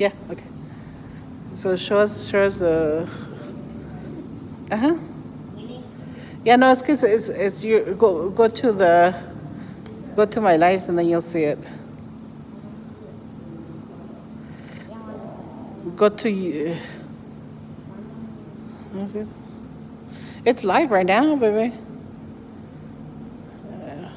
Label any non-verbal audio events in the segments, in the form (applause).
Yeah, okay. So show us, show us the. Uh huh. Yeah, no, it's because it's, it's you go go to the go to my lives and then you'll see it. Go to you. It's live right now, baby. Yeah.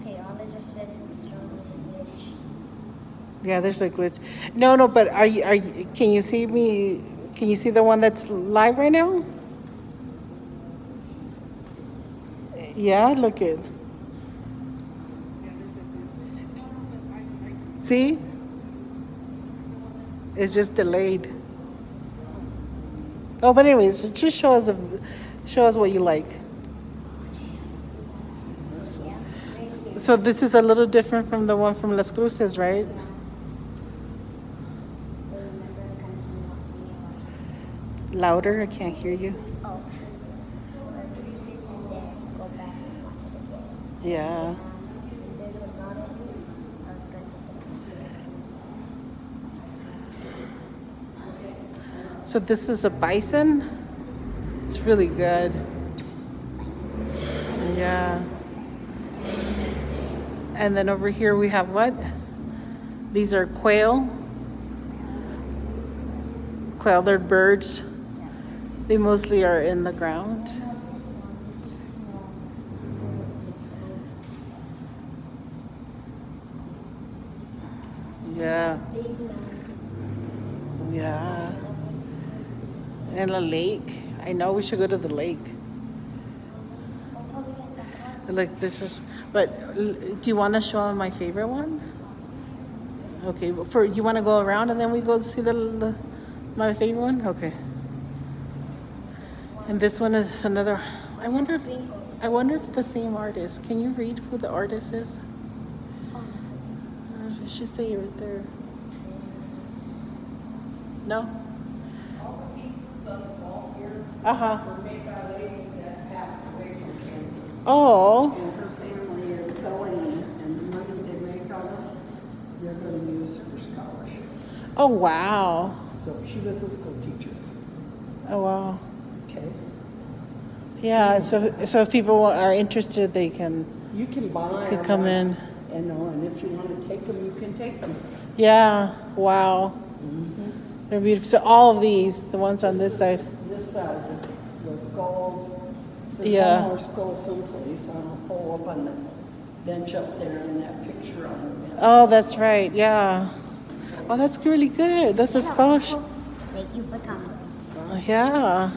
Okay, all it just says is shows us a glitch. Yeah, there's a glitch. No, no, but are you are you, can you see me? Can you see the one that's live right now? Yeah, look it. See? It's just delayed. Oh, but anyways, just show us, a, show us what you like. So this is a little different from the one from Las Cruces, right? Louder, I can't hear you. Oh. Yeah. So this is a bison. It's really good. Yeah. And then over here we have what? These are quail. Quail, they're birds. They mostly are in the ground. Yeah. Yeah. And a lake. I know we should go to the lake. Like this is, but do you want to show my favorite one? Okay, for you want to go around and then we go see the, the my favorite one. Okay. And this one is another. I wonder if I wonder if the same artist. Can you read who the artist is? Oh, Uh, it should say it right there. No. All the pieces on the wall here Uh huh. were made by a lady that passed away from cancer. Oh. And her family is selling and the money they make on they're gonna use for scholarships. Oh wow. So she was a school teacher, Oh wow. Okay? Yeah. So so if people are interested, they can. You can buy Could them, come in. And, know, and if you wanna take them, you can take them. Yeah. Wow. They're beautiful. So all of these, the ones on this side. This side, this, the skulls, there's Yeah. one more skull someplace on a pole up on the bench up there and that picture on the bench. Oh, that's right. Yeah. Oh, that's really good. That's a scholarship. Thank you for coming. Uh, yeah.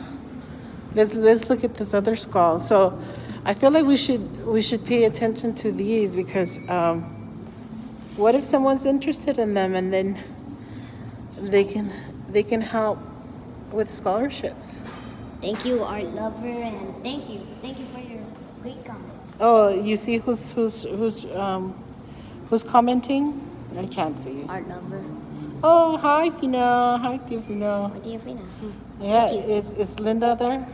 Let's let's look at this other skull. So, I feel like we should we should pay attention to these because um, what if someone's interested in them and then they can they can help with scholarships. Thank you, art lover, and thank you. Thank you for your great comment. Oh, you see who's who's who's um who's commenting? I can't see. Art lover. Oh, hi Fina. Hi Fina. What do you? Hmm. Yeah, is is Linda there?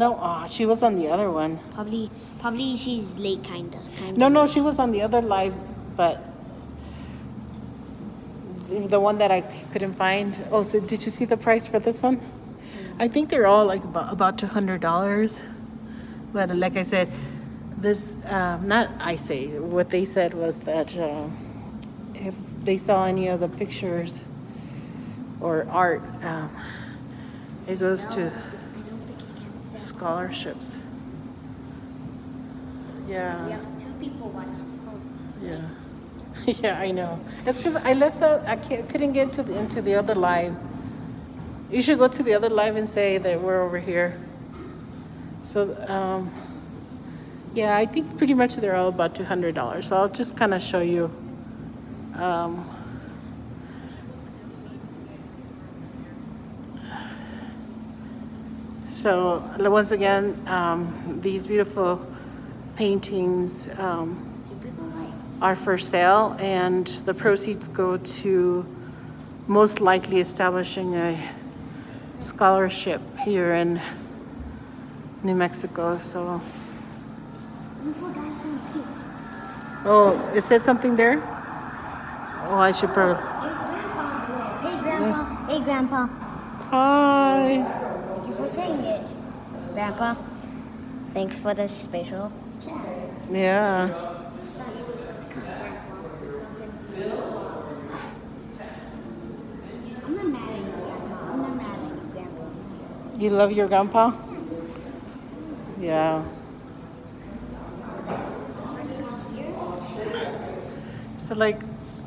No. Oh, she was on the other one. Probably, probably she's late, kinda. kinda. No, no, she was on the other live, but the one that I couldn't find. Oh, so did you see the price for this one? I think they're all like about, about two hundred dollars. But like I said, this um, not I say what they said was that um, if they saw any of the pictures or art, um, it goes to I don't think he can say. Scholarships. Yeah. We have two people watching. Oh. Yeah. (laughs) yeah, I know. It's because I left the I can't, couldn't get to the, into the other live. You should go to the other live and say that we're over here. So, um, yeah, I think pretty much they're all about two hundred dollars. So I'll just kind of show you. Um, So once again, um, these beautiful paintings um, Do people like? are for sale, and the proceeds go to most likely establishing a scholarship here in New Mexico. So, You forgot something. oh, it says something there. Oh, I should probably. There's Grandpa on the way. Hey, Grandpa. Hey, Grandpa. Hi. Thank you for saying it. Grandpa, thanks for the special chat. Yeah. I'm not mad at you, Grandpa. I'm not mad at you, Grandpa. You love your grandpa? Yeah. So like,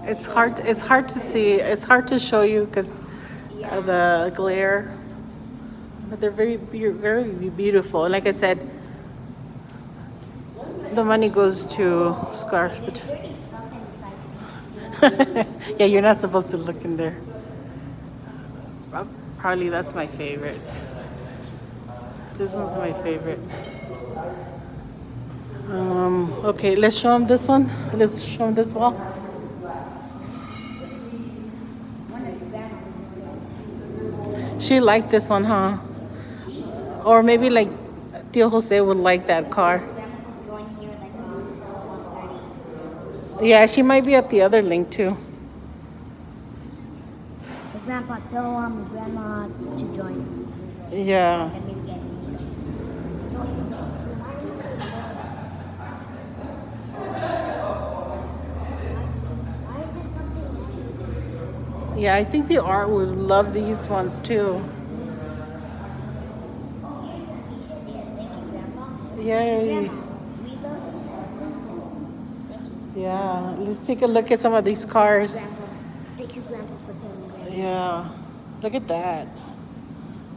it's hard. It's hard to see. It's hard to show you because of the glare. They're very, very beautiful. Like I said, the money goes to scars. But (laughs) yeah, you're not supposed to look in there. Probably that's my favorite. This one's my favorite. Um, okay, let's show him this one. Let's show him this wall. She liked this one, huh? Or maybe like Tio Jose would like that car. Grandma to join here like 1:30. Yeah, she might be at the other link too. Grandpa, tell um Grandma to join. Yeah. Let me get Why is there something? Yeah, I think the art would love these ones too. Thank you, Grandpa. Yay. Grandma, we love you. Thank you. Yeah, let's take a look at some of these cars. Thank you, Grandpa, for telling me. Yeah, look at that.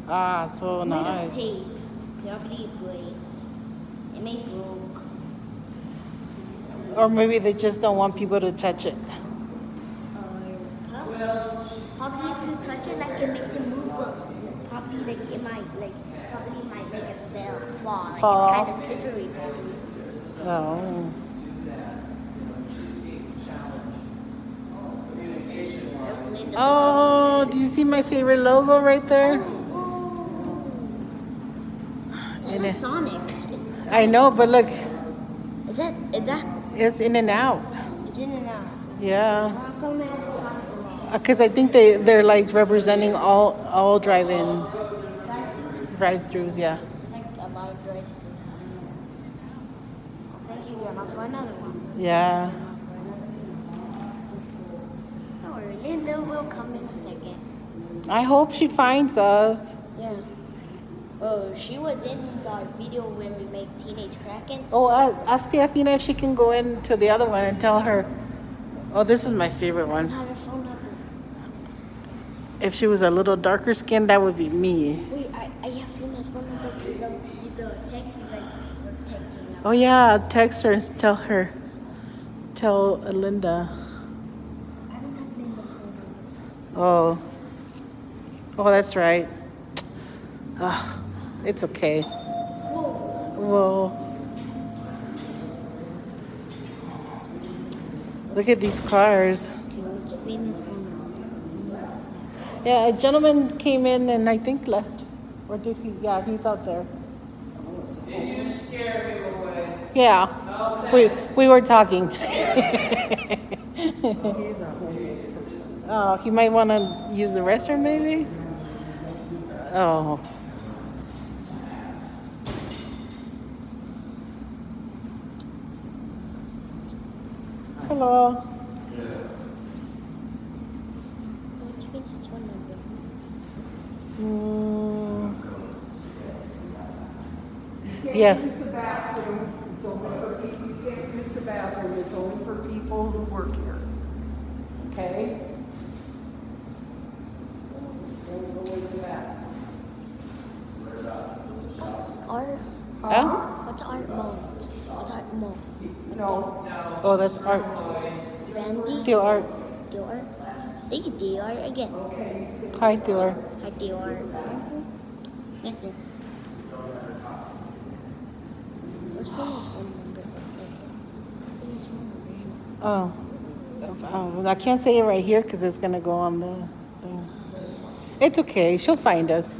Ah, so Made of nice. tape. Probably break. It may broke. Or maybe they just don't want people to touch it. Probably if you touch it, like it makes it move, but probably like it might like probably might make it fail, fall. Like Fall. it's kind of slippery. Probably. Oh. Oh, do you see my favorite logo right there? Oh, it's In a. Sonic. I know, but look, Is that is that it's in and out. it's in and out? Yeah. How come it has a Sonic logo? Because I think they, they're like representing all, all drive-ins, Drive-throughs? yeah. Like a lot of drive-throughs. Thank you, Grandma, for another one. Yeah. Don't worry, Linda will come in a second. I hope she finds us. Yeah. Oh, she was in the video when we make Teenage Kraken. Oh, uh, ask Tiafina if she can go into the other one and tell her. Oh, this is my favorite one. Have her phone number. If she was a little darker skinned, that would be me. Wait, I, I have Fina's phone number because of the text you guys were texting now. Oh yeah, text her and tell her. Tell Linda. I don't have Linda's phone number. Oh. Oh, that's right. Ah, it's okay. Whoa. Well. Look at these cars. Okay, what's Fina's phone number? You understand? Yeah, a gentleman came in and I think left. Or did he? Yeah, he's out there. Did you scare him away? Yeah. We we were talking. He's a homeless person. oh, he might want to use the restroom maybe? Oh. Hello. What's Fina's phone number? Mm, Can't Yeah. use the bathroom. It's only for people. You can't use the bathroom. It's only for people who work here. Okay? So don't go in the bathroom. Art. huh? What's art mode? What's art mode? No. Oh, that's art. Brandy? Theo art. Dior? Thank you, Dior, again. Hi, Dior. Hi, Dior. Oh. Um, I can't say it right here because it's going to go on the. It's okay. She'll find us.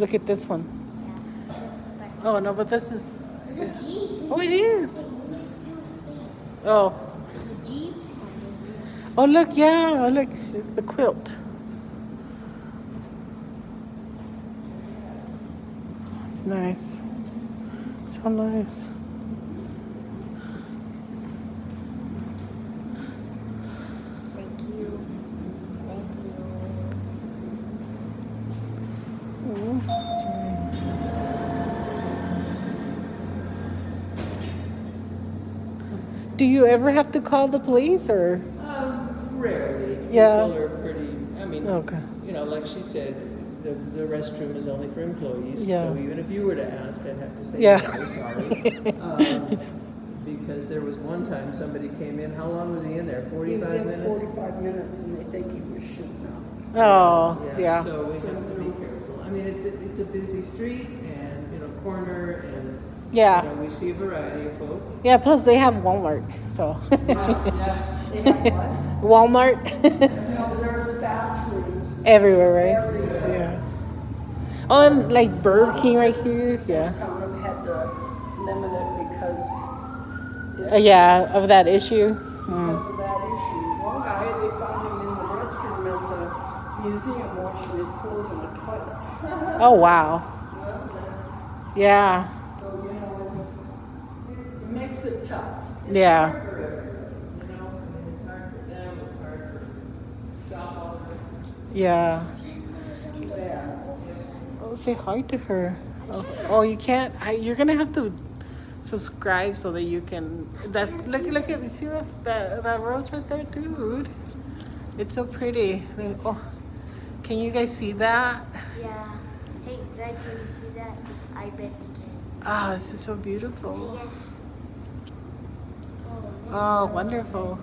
Look at this one. Oh no, but this is. Oh, it is. Oh. Oh look, yeah. Oh, look, the quilt. It's nice. So nice. Do you ever have to call the police or? Um, rarely. Yeah. People are pretty, I mean, Okay. you know, like she said, the, the restroom is only for employees. Yeah. So even if you were to ask, I'd have to say, Yeah. no, sorry. (laughs) Um, Because there was one time somebody came in, how long was he in there? He was Forty-five in minutes? forty-five minutes and they think he was shooting up. Oh, yeah. So we have to be careful. I mean, it's, a- it's a busy street and, you know, corner and, Yeah. know, we see a variety of folk. Yeah, plus they have Walmart, so. They have what? (laughs) Walmart No, there's bathrooms everywhere, right? everywhere. Yeah. Oh, and like Burger King right here. Yeah. Kind of had to limit it because Uh, yeah, of that issue. Mm. of that issue. One guy, they found him in the restroom at the museum washing his clothes in the toilet. Oh wow. (laughs) Yeah. So, you know, it's- it makes it tough. Yeah. Hard for everyone, You know, I mean, it's hard for them, it's hard for shop Yeah. Yeah. Oh, say hi to her. Oh, oh you can't. I, you're gonna have to subscribe so that you can. That's look. Look at. You see that that that rose right there, dude. It's so pretty. Oh, can you guys see that? Yeah. Hey guys, can you see that? I bet you can. Ah, this is so beautiful. yes. Oh, wonderful.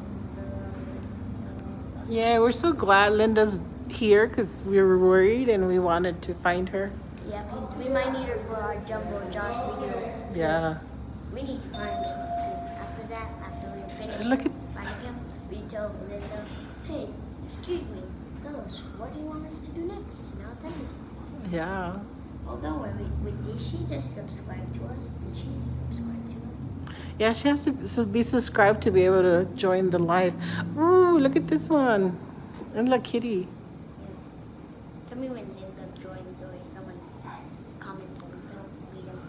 Yeah, we're so glad Linda's here because we were worried and we wanted to find her. Yeah, because we might need her for our Jumbo Josh video. Yeah. We need to find her. Because after that, after we finish Look at- finding him, we tell Linda, hey, excuse me, tell us what do you want us to do next? And I'll tell you. Yeah. Don't worry. Wait, did she just subscribe to us? Did she subscribe to us? Yeah, she has to be subscribed to be able to join the live. Ooh, look at this one. And look, kitty. Tell me when Linda joins or someone comments and tell me them.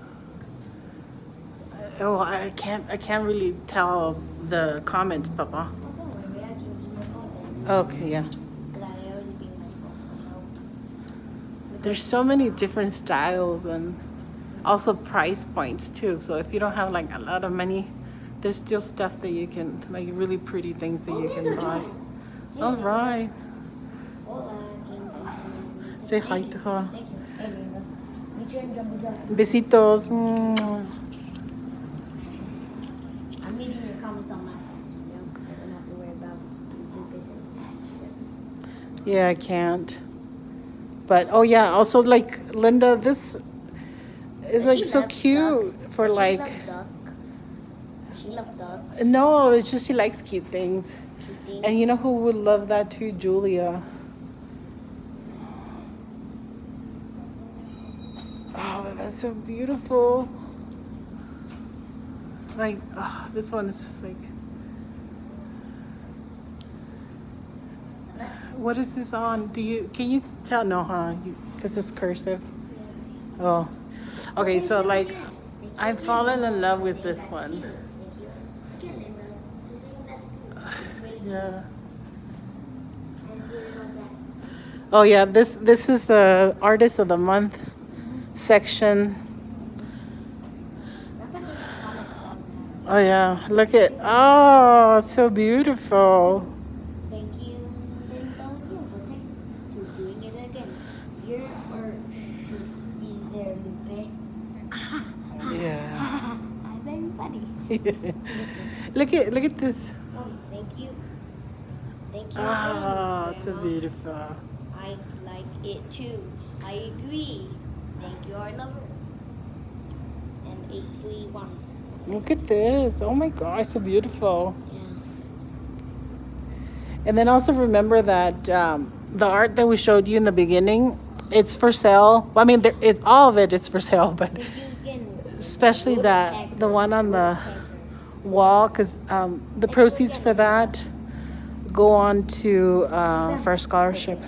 Oh, I can't. I can't really tell the comments, Papa. Oh, don't worry. I can use my phone. Okay, yeah. Because I always bring my phone help. There's so many different styles and also price points too. So if you don't have like a lot of money, there's still stuff that you can like really pretty things that Oh, you can buy. All right. Say hi to her. Thank you. Hey, Linda. Meet you in Jumbo Josh. Besitos. Mm. I'm reading your comments on my phone, so you don't, I don't have to worry about Lucas Yeah, I can't. But oh yeah, also like Linda, this is like so cute for like. She loves duck. She loves ducks. No, it's just she likes cute things. She thinks And you know who would love that too? Julia. Oh, that's so beautiful. Like, oh, this one is like. What is this on? Do you can you tell? No, huh? Because it's cursive. Oh, Okay, so like I've fallen in love with this one. (sighs) Yeah. Oh yeah, this this is the artist of the month section. Oh yeah, look at, oh, so beautiful. Look at look at this. Oh, thank you. Thank you. Ah, it's so Grandma. beautiful. I like it too. I agree. Thank you, our lover. And 831. Look at this. Oh my gosh, so beautiful. Yeah. And then also remember that um, the art that we showed you in the beginning, it's for sale. Well, I mean, there, it's all of it is for sale, but Thank you again. especially that the one on the wall, because um, the proceeds for that go on to uh, for a scholarship.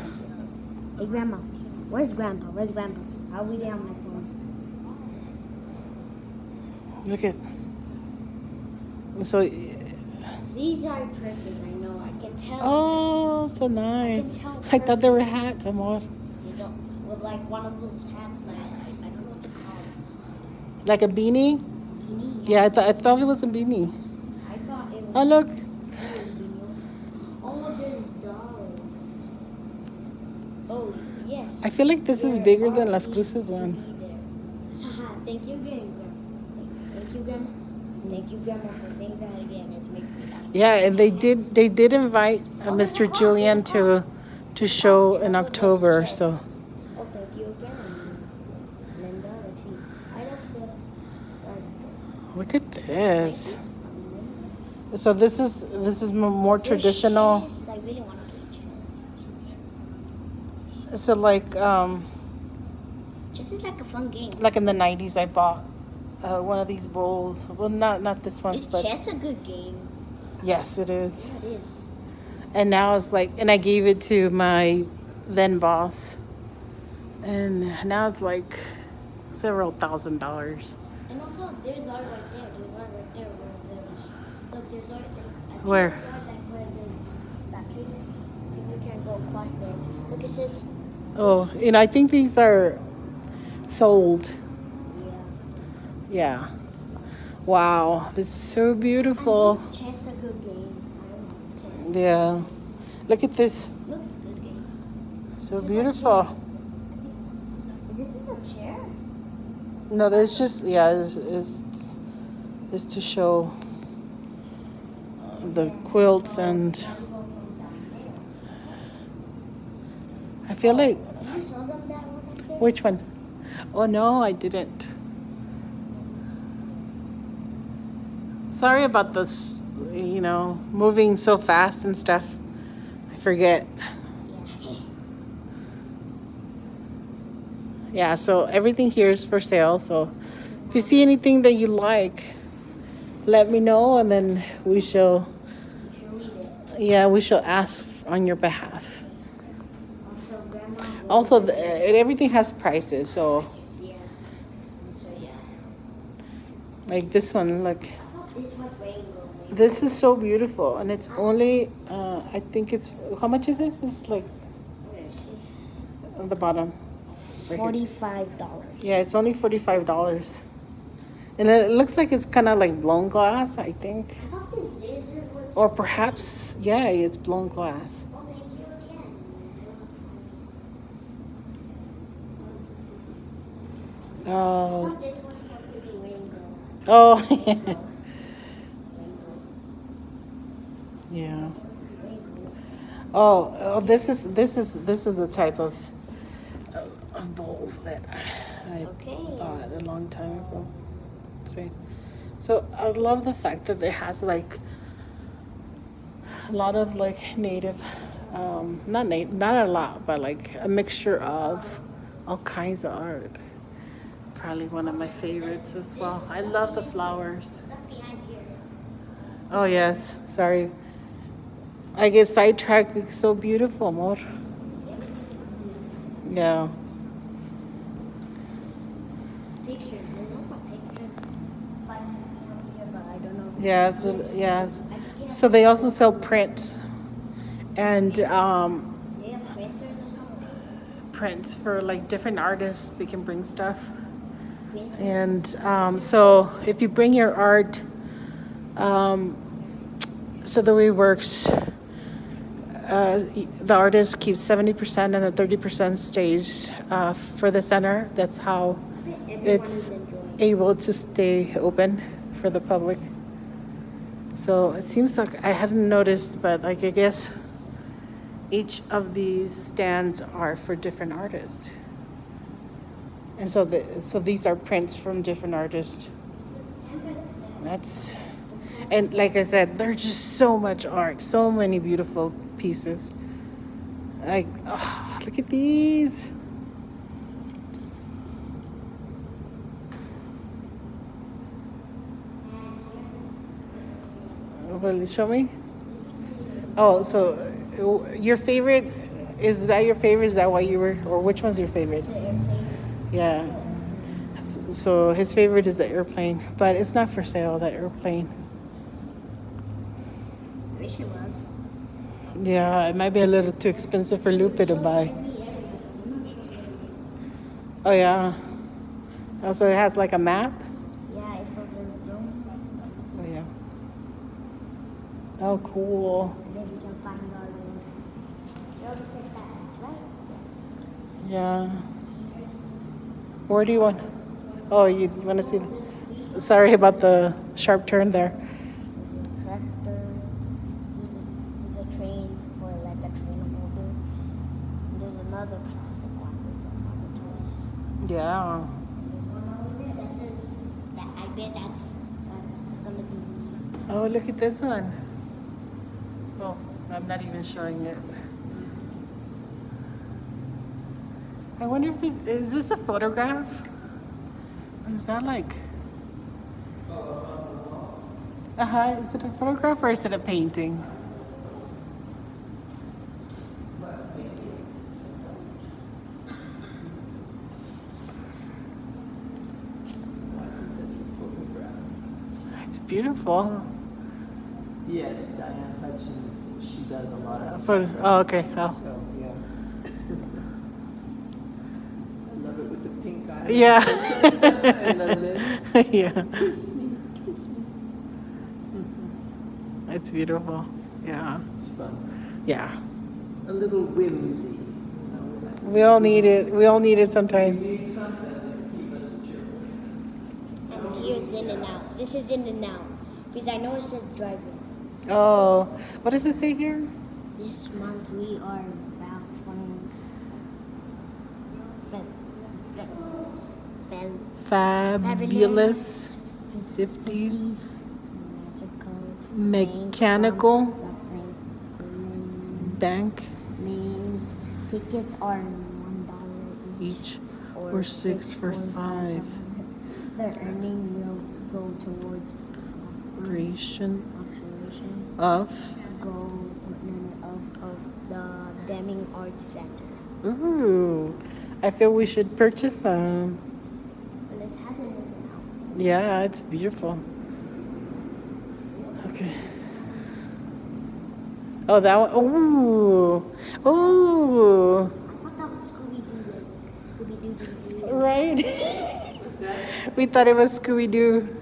Hey, Grandma. Where's Grandpa? Where's Grandpa? I'll be there on my phone. Look at. So, These are purses, I know. I can tell. oh, so nice. tell I thought they were hats, amor. You don't, with like one of those hats, like, I, I don't know what to call it. Like a beanie. Yeah, I thought I thought it was a beanie. I thought it was. Oh look, Oh, there's dogs. Oh, yes. I feel like this is bigger than Las Cruces one. Haha, Thank you again, Grandma. Thank, thank you, Grandma. Thank you, Grandma, for saying that again. It's making me laugh. Yeah, and they did they did invite uh, Mr. Julian to to show in October. So Oh, thank you again, Linda. Let's see. I love the. Sorry. Look at this. So this is this is more traditional. really want to play chess. So like um Chess is like a fun game. like in the '90s, I bought uh, one of these bowls. Well, not not this one, Is but chess a good game? yes, it is. Yeah, it is. And now it's like, and I gave it to my then boss, and now it's like several thousand dollars. And also, there's art right there. There's art right there where there's. Like, Where? There's like where there's that place. I think we can go across there. Look, it says. Oh, you know, I think these are sold. Yeah. Yeah. Wow, this is so beautiful. Chess a good game? Yeah. Look at this. Looks a good game. So This beautiful. Is this a chair? No, that's just yeah, it's, it's, it's to show the quilts and I feel like. Which one? Oh no, I didn't. Sorry about this, you know, moving so fast and stuff. I forget. Yeah, so everything here is for sale. So if you see anything that you like, let me know and then we shall You should read it. yeah, we shall ask on your behalf. Also, grandma. will- Also, the, everything has prices. So Yeah. So yeah. like this one, look. This was rainbow. This is so beautiful and it's only uh, I think it's how much is this? It's like Where is it? on the bottom. Right. Forty-five dollars. Yeah, it's only forty-five dollars. And it looks like it's kind of like blown glass, I think. I thought this lizard was. Or perhaps, yeah, it's blown glass. Oh, thank you again. I Oh, thought this was supposed to be rainbow. oh, (laughs) (laughs) yeah. Supposed to be rainbow. Oh, oh, this is this is this is the type of of, of bowls that I Okay. bought a long time ago. See, so I love the fact that it has like a lot of like native, um, not native, not a lot, but like a mixture of all kinds of art. Probably one of my favorites as well. I love the flowers. Oh yes, sorry. I get sidetracked. It's so beautiful, amor. Yeah. Pictures. There's also pictures. Five behind here, but I don't know. if Yeah. So yeah. I could get- So they also sell prints, and um, They have printers or something. prints for like different artists. They can bring stuff. And um, so if you bring your art, um, so the way it works, uh, the artist keeps 70% and the 30% stays uh, for the center. That's how it's able to stay open for the public. So it seems like I hadn't noticed, but like I guess each of these stands are for different artists. And so the, so these are prints from different artists. That's and like I said, there's just so much art, so many beautiful pieces. Like, oh, look at these. You show me? Oh, so your favorite is that your favorite? Is that why you were, or which one's your favorite? Yeah. So his favorite is the airplane, but it's not for sale. That airplane. I wish it was. Yeah, it might be a little too expensive for Lupe to buy. Oh yeah. Also, it has like a map. Yeah, it's also zoom. Oh yeah. Oh, cool. And then we can find our room. You already checked that, cool. Yeah. Where do you want? Oh, you, you want to see? The, sorry about the sharp turn there. There's a tractor. There's a, there's a train for like a train holder. And there's another plastic one. There's some other toys. Yeah. This is I bet that's that's gonna be Oh, look at this one. Showing it. I wonder if this is this a photograph? Is that like? Uh huh. Is it a photograph or is it a painting? It's beautiful. Yes, Diane Hutchins, does a lot of. photo- oh, okay. Oh. So, yeah. I love it with the pink eye. Yeah. and the lips. yeah. Kiss me, kiss me. Mm-hmm. It's beautiful. Yeah. It's fun. Yeah. A little whimsy. You know, that- We all need it. We all need it sometimes. We need something to keep us cheerful. and here's in and out. This is in and out. Because I know it says driving. Oh, what does it say here? This month we are about from Fabulous 50s Mechanical Bank of the Franklin Bank Mint. Tickets are one dollar each, or six for five. The earning will go towards operation of. go no, no, of of the Deming Arts Center. Ooh, I feel we should purchase some. But it hasn't been out. Yeah, it's beautiful. Okay. Oh, that one. Ooh. Ooh. I thought that was Scooby Doo. Scooby Doo Doo Doo. Right. What's that? (laughs) we thought it was Scooby Doo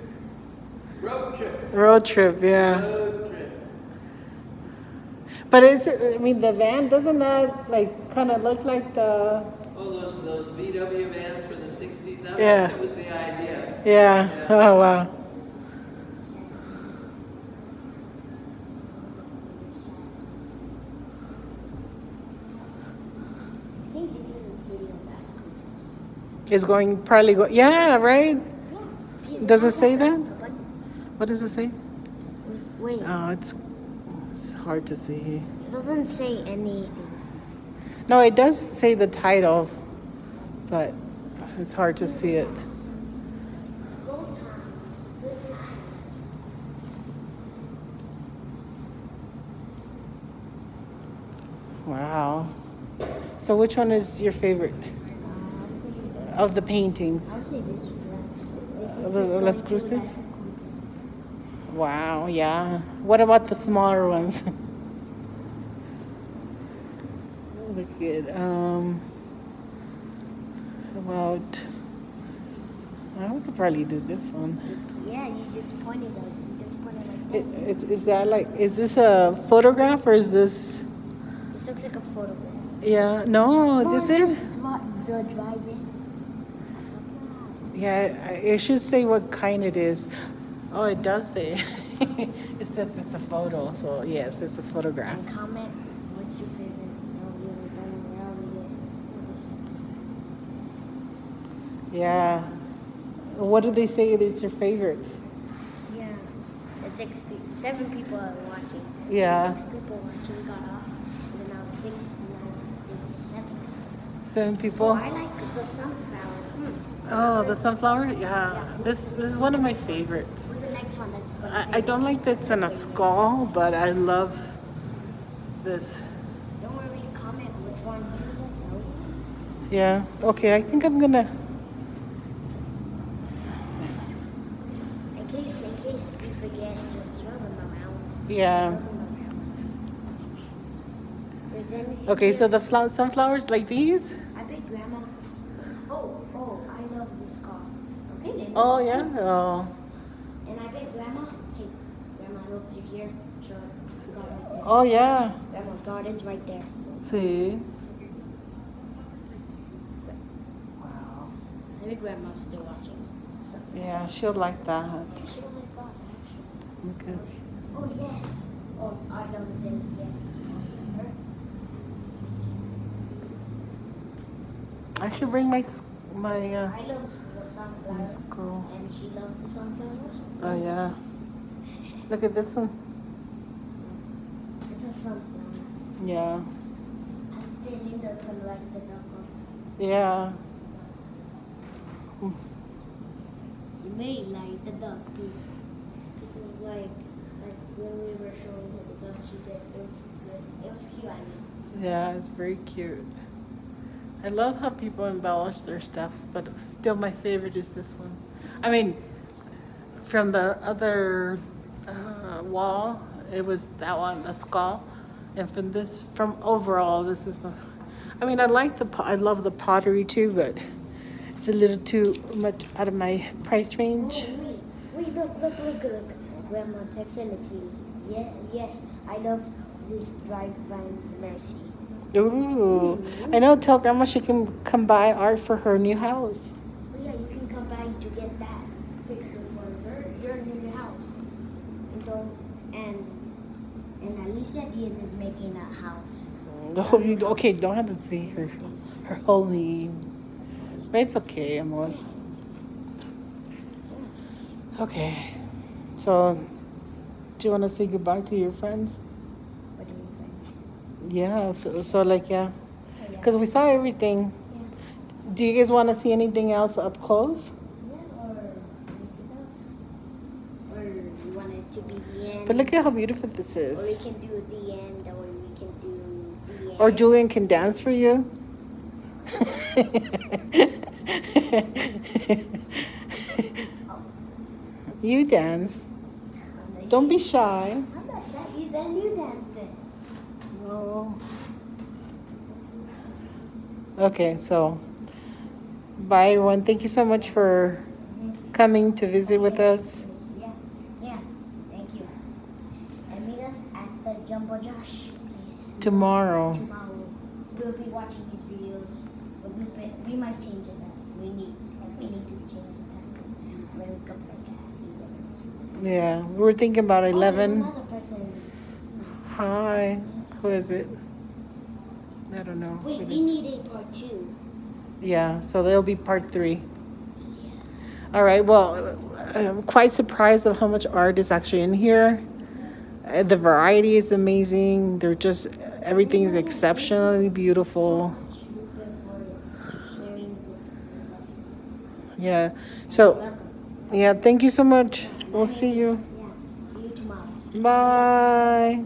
Road trip. road trip. Yeah. Road trip. But is it? I mean, the van doesn't that like kind of look like the? Oh, those those VW vans for the '60s. That, Yeah. that was the idea. Yeah. Oh wow. I think this is the city of Las Cruces. It's going probably go. Yeah. Right. Yeah. Does it say that? What does it say? wait. Oh, it's it's hard to see. It doesn't say anything. No, it does say the title, but it's hard to see it. Go times. Good times. Wow. So which one is your favorite Uh, of the paintings? I'll say this. This the- the Las Cruces? Las Cruces. Wow, yeah. What about the smaller ones? (laughs) Look um about? I we could probably do this one. Yeah, you just pointed like you just pointed like It, it's, is that like, is this a photograph or is this? This looks like a photograph. Yeah, no, Oh, this it is. the drive-in. Yeah, it should say what kind it is. Oh, it does say. (laughs) it says it's a photo, so yes, it's a photograph. And comment what's your favorite. No, really, don't really get this. Yeah. What do they say is your favorites? Yeah, six, pe- seven people are watching. Yeah. Six people watching got off, and now the six, nine, eight, seven. Seven Oh, people. I like the sunflower. Hmm. Oh, the sunflower? Yeah. yeah. This this is one of my favorites. What's the next one? That's I, I don't like that it's in a skull, but I love this. Don't worry, comment which one you like. Yeah. Okay, I think I'm gonna. In case, in case you forget, just throw them around. Yeah. Throw them around. There's anything. Okay, so the flower sunflowers like these? I bet grandma. Oh, oh, I love this car. Okay, then. Oh yeah. Oh. And I bet grandma. Hey, grandma, I hope you're here. Sure. Right. Oh yeah. Grandma, God is right there. See. Wow. Maybe grandma's still watching. Something. Yeah, she'll like that. She don't like God, actually. Okay. Oh yes. Oh, I don't say yes. I should bring my my uh I love the my sunflower, skull. and she loves the sunflowers. Oh yeah. Look at this one. It's a sunflower. Yeah. I think Linda's gonna like the also. Yeah. You may like the duck piece because, like when we were showing her the duck, she said it was good. It was cute. I mean, Yeah, it's very cute. I love how people embellish their stuff, but still my favorite is this one. I mean, from the other uh, wall, it was that one, the skull, and from this, from overall, this is my. I mean, I like the, I love the pottery too, but it's a little too much out of my price oh range. wait, wait, look, look, look, look. Grandma texted it to you. Yeah, yes, I love this drive van Mercy. Ooh, mm-hmm. I know. Tell Grandma she can come buy art for her new house. Oh yeah, you can come by to get that picture for her, your new house. And and and Alicia Diaz is making a house. No, (laughs) you okay? Don't have to see her, her whole name. But it's okay, amor. Okay, so do you want to say goodbye to your friends? What do you friends? Yeah. So, so like yeah, Oh, yeah. because we saw everything. Yeah. Do you guys want to see anything else up close? Yeah, or anything else? Or you want it to be the end? But look at how beautiful this Or we is. can do the end, or we can do the end. Or Julian can dance for you. (laughs) (laughs) you dance. Don't be shy. I'm not shy. You then you dance it. No. Okay, so bye everyone. Thank you so much for coming to visit with us. Yeah, yeah. Thank you. And meet us at the Jumbo Josh place Tomorrow. tomorrow. We'll be watching these videos. But we, we might change it. Up. We need we need to change it up when we come back at 11 Yeah, we were thinking about Oh, 11. another person. Hi. Who is it? I don't know. Wait, we need a part two. Yeah, so there'll be part three. Yeah. All right, well, I'm quite surprised of how much art is actually in here. Uh, The variety is amazing. They're just, everything is exceptionally beautiful. Much Lupe for sharing this with us. Yeah, so, yeah, thank you so much. We'll see you. Yeah. See you tomorrow. Bye.